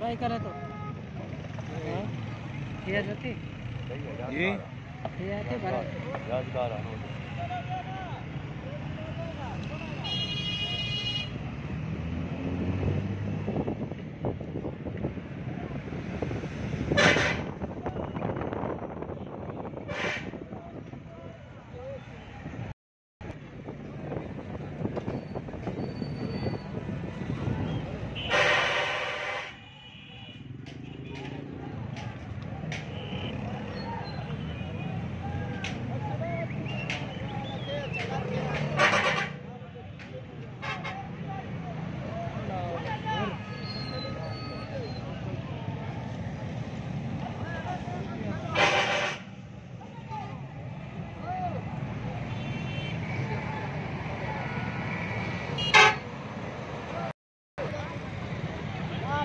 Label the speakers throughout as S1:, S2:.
S1: Try करे तो। हाँ? किया जाती ये किया जाती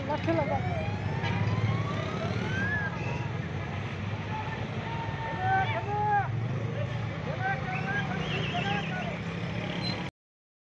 S1: लक्ष लगा